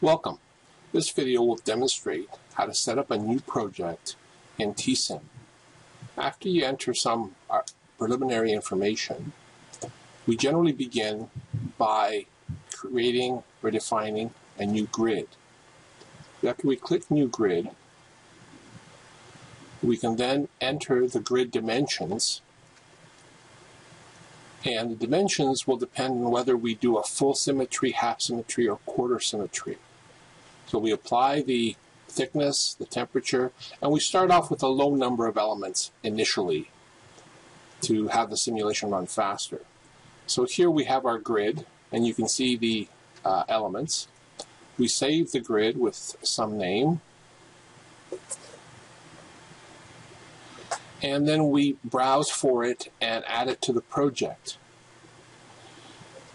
Welcome. This video will demonstrate how to set up a new project in TSIM. After you enter some uh, preliminary information, we generally begin by creating or defining a new grid. After we click New Grid, we can then enter the grid dimensions and the dimensions will depend on whether we do a full symmetry, half symmetry, or quarter symmetry. So we apply the thickness, the temperature, and we start off with a low number of elements initially to have the simulation run faster. So here we have our grid, and you can see the uh, elements. We save the grid with some name. And then we browse for it and add it to the project.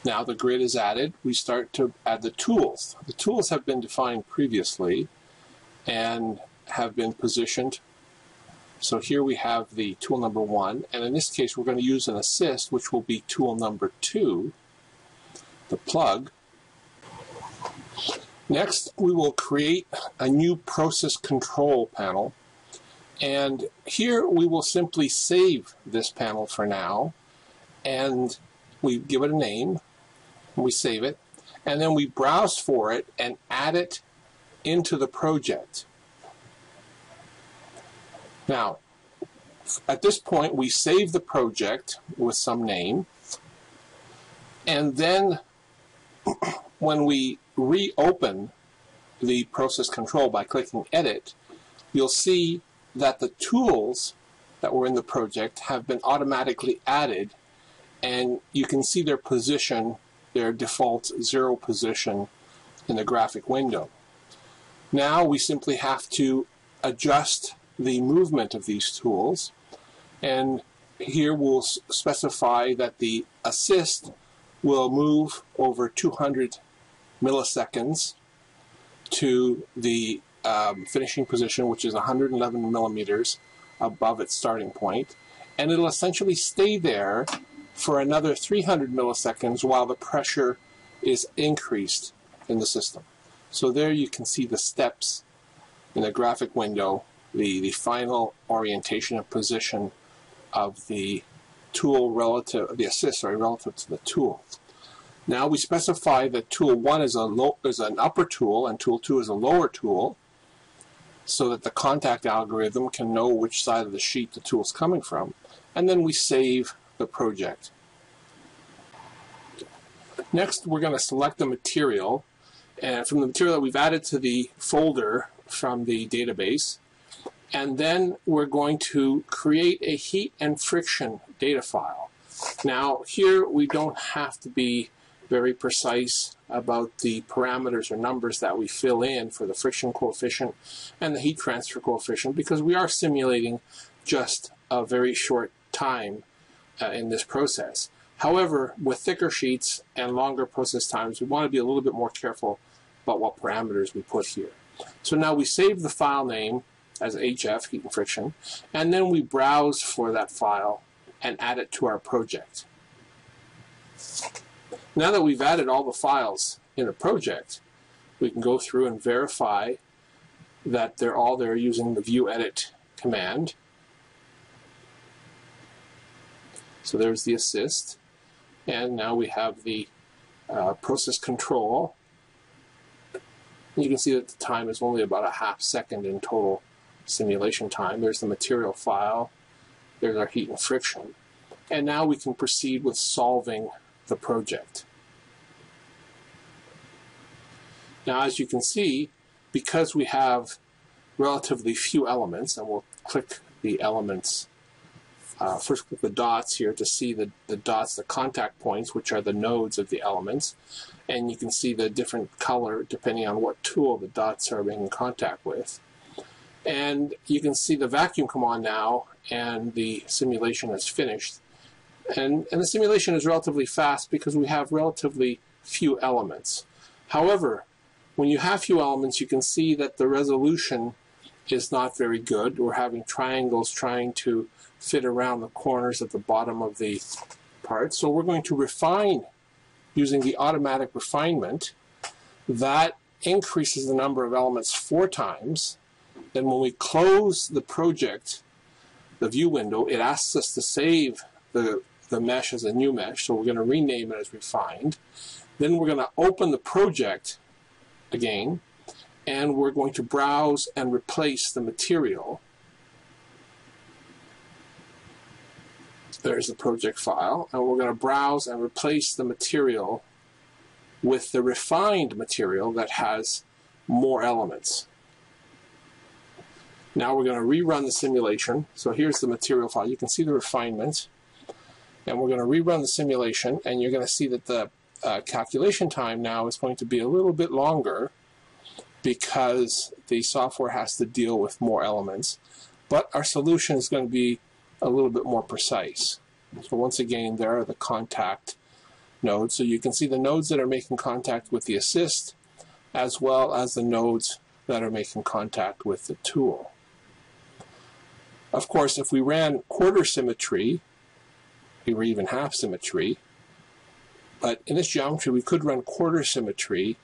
Now the grid is added, we start to add the tools. The tools have been defined previously and have been positioned. So here we have the tool number one, and in this case we're going to use an assist, which will be tool number two, the plug. Next, we will create a new process control panel, and here we will simply save this panel for now, and we give it a name, we save it, and then we browse for it and add it into the project. Now, at this point, we save the project with some name, and then when we reopen the process control by clicking Edit, you'll see that the tools that were in the project have been automatically added, and you can see their position their default zero position in the graphic window. Now we simply have to adjust the movement of these tools and here we'll specify that the assist will move over 200 milliseconds to the um, finishing position which is 111 millimeters above its starting point and it'll essentially stay there for another 300 milliseconds while the pressure is increased in the system. So there you can see the steps in the graphic window, the, the final orientation and position of the tool relative, the assist, sorry, relative to the tool. Now we specify that tool 1 is, a low, is an upper tool and tool 2 is a lower tool so that the contact algorithm can know which side of the sheet the tool is coming from. And then we save the project. Next, we're going to select the material and from the material that we've added to the folder from the database. And then we're going to create a heat and friction data file. Now, here we don't have to be very precise about the parameters or numbers that we fill in for the friction coefficient and the heat transfer coefficient because we are simulating just a very short time uh, in this process. However, with thicker sheets and longer process times, we want to be a little bit more careful about what parameters we put here. So now we save the file name as HF, heat and friction, and then we browse for that file and add it to our project. Now that we've added all the files in a project, we can go through and verify that they're all there using the view edit command So there's the assist. And now we have the uh, process control. You can see that the time is only about a half second in total simulation time. There's the material file. There's our heat and friction. And now we can proceed with solving the project. Now as you can see, because we have relatively few elements, and we'll click the elements uh, first click the dots here to see the, the dots, the contact points, which are the nodes of the elements. And you can see the different color depending on what tool the dots are being in contact with. And you can see the vacuum come on now and the simulation is finished. And, and the simulation is relatively fast because we have relatively few elements. However, when you have few elements, you can see that the resolution is not very good. We're having triangles trying to fit around the corners at the bottom of the part. So we're going to refine using the automatic refinement that increases the number of elements four times, then when we close the project, the view window, it asks us to save the, the mesh as a new mesh, so we're going to rename it as refined. Then we're going to open the project again, and we're going to browse and replace the material. There's the project file, and we're going to browse and replace the material with the refined material that has more elements. Now we're going to rerun the simulation. So here's the material file. You can see the refinement. And we're going to rerun the simulation, and you're going to see that the uh, calculation time now is going to be a little bit longer because the software has to deal with more elements. But our solution is going to be a little bit more precise. So once again, there are the contact nodes. So you can see the nodes that are making contact with the assist as well as the nodes that are making contact with the tool. Of course, if we ran quarter symmetry, or even half symmetry, but in this geometry we could run quarter symmetry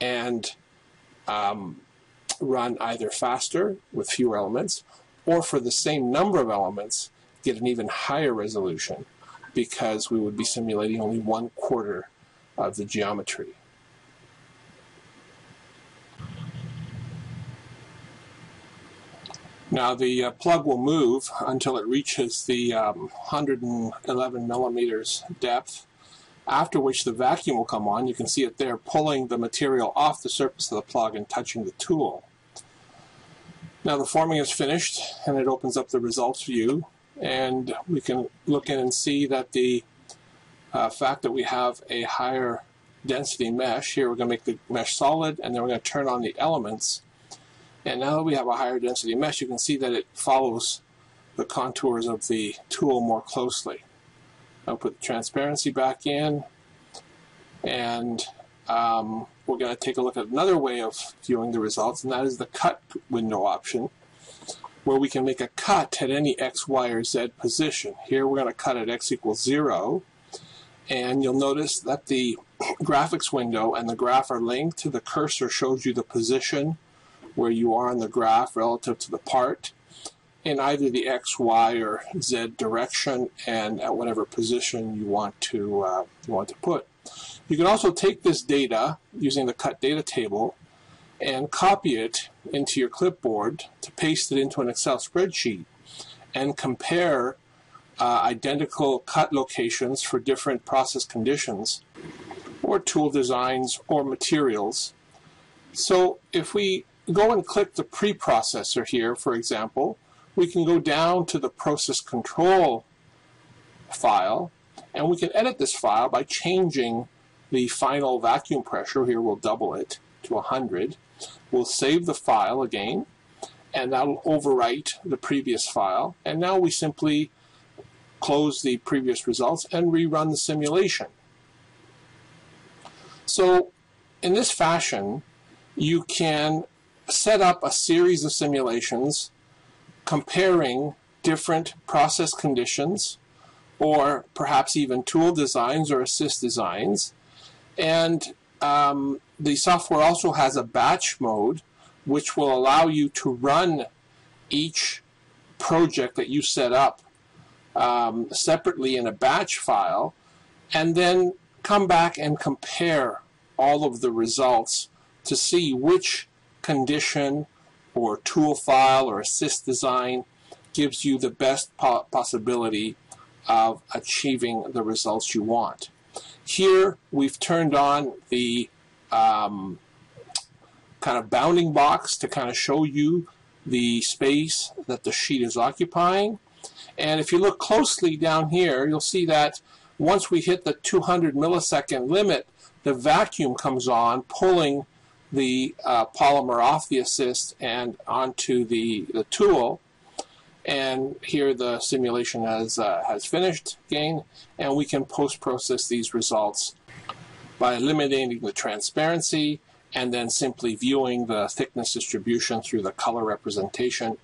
and um, run either faster with fewer elements or for the same number of elements get an even higher resolution because we would be simulating only one quarter of the geometry. Now the uh, plug will move until it reaches the um, 111 millimeters depth, after which the vacuum will come on. You can see it there pulling the material off the surface of the plug and touching the tool. Now the forming is finished and it opens up the results view and we can look in and see that the uh, fact that we have a higher density mesh, here we're going to make the mesh solid and then we're going to turn on the elements. And now that we have a higher density mesh, you can see that it follows the contours of the tool more closely. I'll put the transparency back in and um, we're going to take a look at another way of viewing the results and that is the cut window option where we can make a cut at any x, y, or z position. Here we're going to cut at x equals 0, and you'll notice that the graphics window and the graph are linked. The cursor shows you the position where you are on the graph relative to the part in either the x, y, or z direction and at whatever position you want to uh, you want to put. You can also take this data using the cut data table and copy it into your clipboard to paste it into an Excel spreadsheet and compare uh, identical cut locations for different process conditions or tool designs or materials. So if we go and click the preprocessor here, for example, we can go down to the process control file and we can edit this file by changing the final vacuum pressure. Here we'll double it to 100 We'll save the file again, and that'll overwrite the previous file. And now we simply close the previous results and rerun the simulation. So in this fashion, you can set up a series of simulations comparing different process conditions or perhaps even tool designs or assist designs. And um, the software also has a batch mode, which will allow you to run each project that you set up um, separately in a batch file, and then come back and compare all of the results to see which condition or tool file or assist design gives you the best po possibility of achieving the results you want. Here we've turned on the um, kind of bounding box to kind of show you the space that the sheet is occupying. And if you look closely down here, you'll see that once we hit the 200 millisecond limit, the vacuum comes on, pulling the uh, polymer off the assist and onto the, the tool. And here the simulation has, uh, has finished again, and we can post-process these results by eliminating the transparency and then simply viewing the thickness distribution through the color representation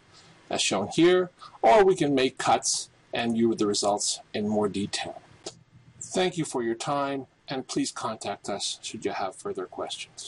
as shown here, or we can make cuts and view the results in more detail. Thank you for your time, and please contact us should you have further questions.